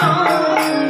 Oh.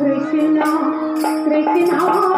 Krishna, Krishna,